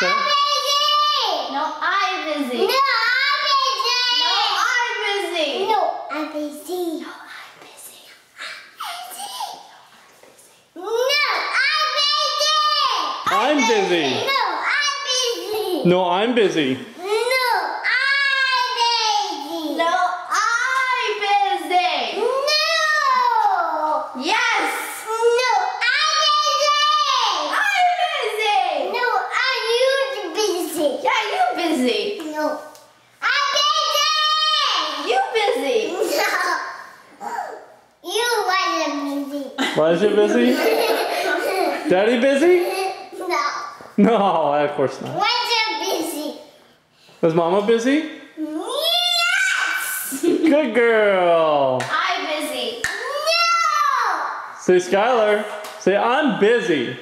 Say, I'm busy. No, I'm busy. No, I'm busy. No, I'm busy. No, I'm busy. No, I'm busy. No, I'm busy. No, I'm busy. No, I'm busy. No, I'm busy. No, I'm busy. No, I'm busy. No. Yes. No, I'm I'm busy. busy. No, are you busy? Yeah, you busy. No, I'm busy. You busy. No, you wasn't busy. Why is it busy? Daddy busy? No, No, of course not. wasn't busy. Was Mama busy? Yes. Good girl. I'm busy. No. Say Skylar. Say I'm busy.